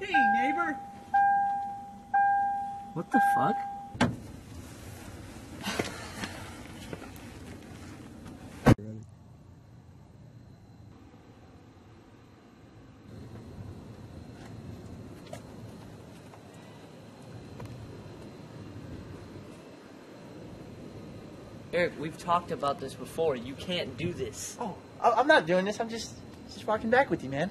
Hey, neighbor. What the fuck? Eric, we've talked about this before. You can't do this. Oh, I'm not doing this. I'm just just walking back with you, man.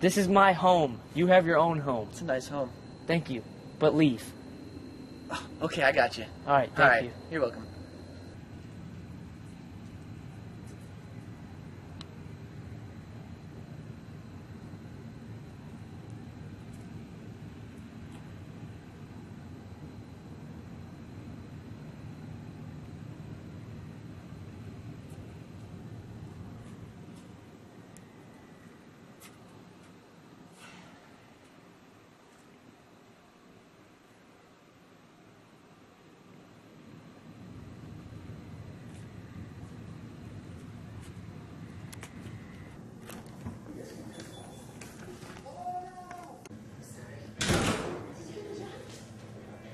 This is my home. You have your own home. It's a nice home. Thank you. But leave. Okay, I got you. All right, thank All right, you. you're welcome.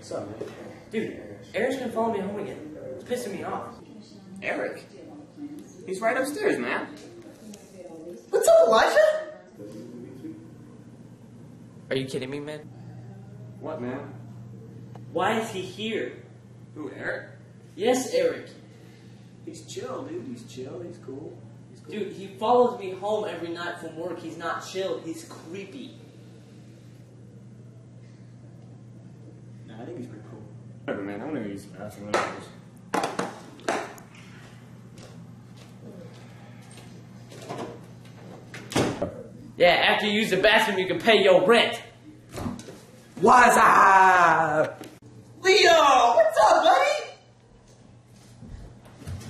What's up, man? Dude, Eric's gonna follow me home again. It's pissing me off. Eric. He's right upstairs, man. What's up, Elijah? Are you kidding me, man? What, man? Why is he here? Who, Eric? Yes, Eric. He's chill, dude. He's chill. He's cool. He's cool. Dude, he follows me home every night from work. He's not chill. He's creepy. I think he's pretty cool. Whatever, man. I want to use the bathroom. Whatever. Yeah, after you use the bathroom, you can pay your rent. What's up? Leo, what's up, buddy?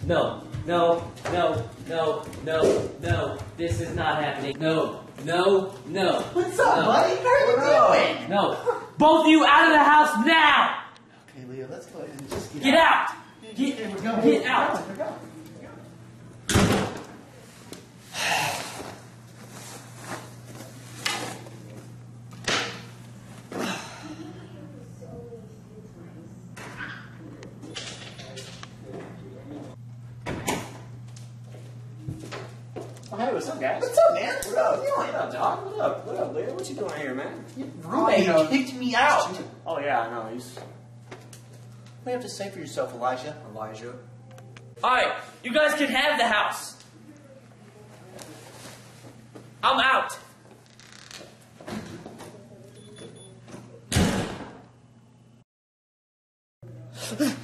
No, no, no, no, no, no. This is not happening. No, no, no. What's up, no, buddy? How are you doing? No. Both of you out of the house now! Okay, Leo, let's go ahead and just get, Get out! Get, Okay, we're going. get We're out! going, We're going. Oh, hey, what's up, guys? What's up, man? What up? What up, dog? What up? What up, Leo? What you doing here, man? Roommate Oh, you know- kicked me out. Oh, yeah, I know. He's What do you have to say for yourself, Elijah? Elijah. Alright, you guys can have the house. I'm out.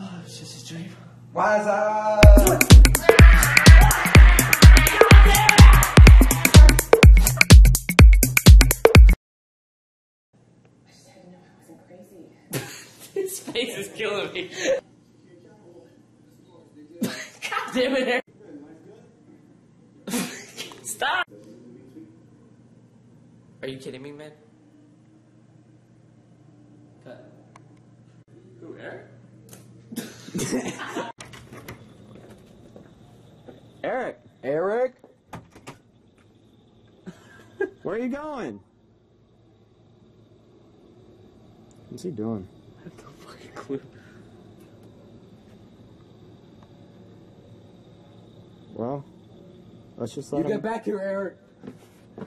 Oh, it's just a dream. Wise up! His face is killing me. God damn it, Eric. Stop! Are you kidding me, man? Cut. Who, Eric? Eric! Eric! Where are you going? What's he doing? I have no fucking clue. Well, let's just let You him. get back here, Eric.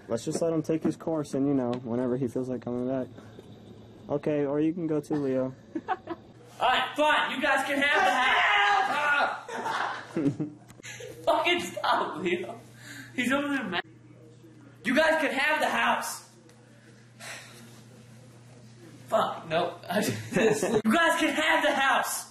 Let's just let him take his course, and you know, whenever he feels like coming back. Okay, or you can go to Leo. Alright, fine. You guys can have the house. Fucking stop, Leo. He's over there. You guys can have the house. Fuck, no. you guys can have the house.